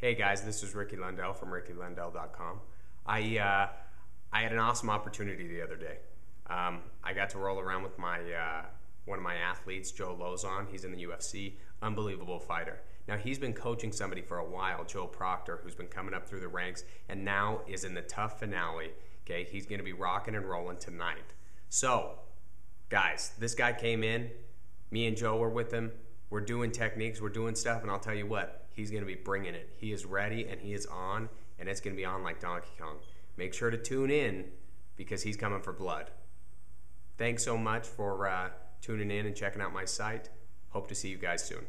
Hey guys, this is Ricky Lundell from RickyLundell.com. I uh, I had an awesome opportunity the other day. Um, I got to roll around with my uh, one of my athletes, Joe Lauzon. He's in the UFC, unbelievable fighter. Now he's been coaching somebody for a while, Joe Proctor, who's been coming up through the ranks, and now is in the TUF finale. Okay, he's going to be rocking and rolling tonight. So, guys, this guy came in. Me and Joe were with him. We're doing techniques, we're doing stuff, and I'll tell you what, he's going to be bringing it. He is ready and he is on, and it's going to be on like Donkey Kong. Make sure to tune in because he's coming for blood. Thanks so much for uh, tuning in and checking out my site. Hope to see you guys soon.